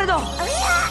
ルド。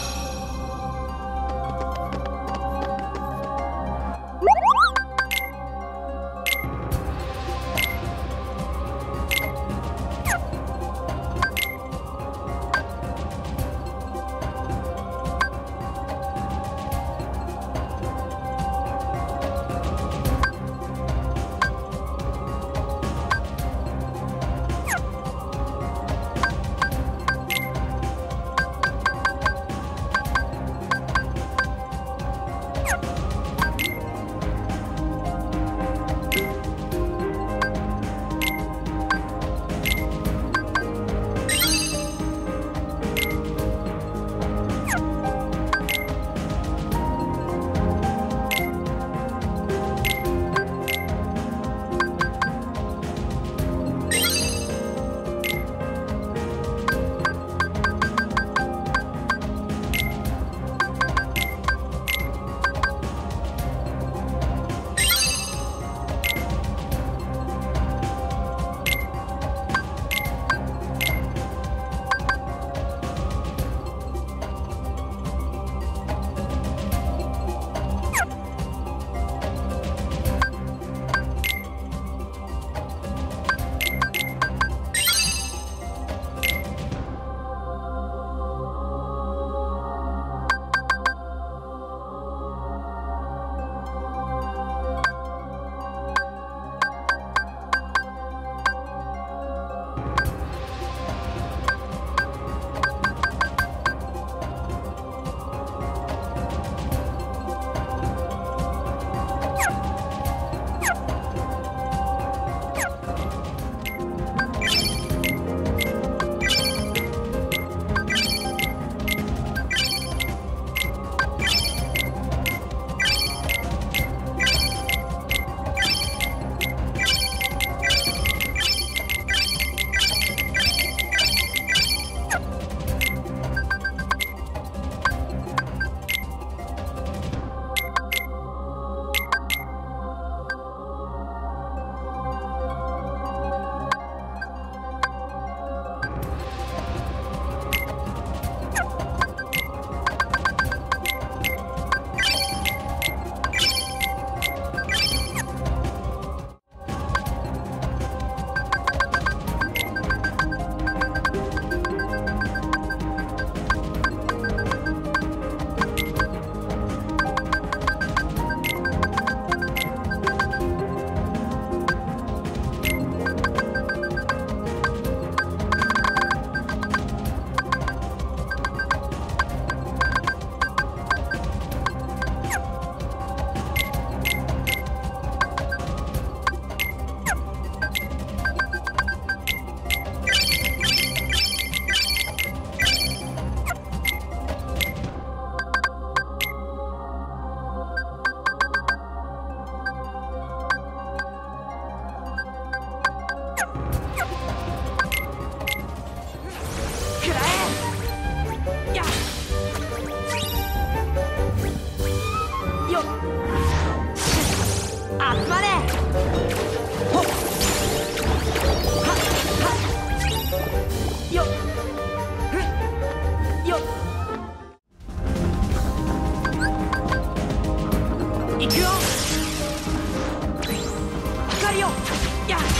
や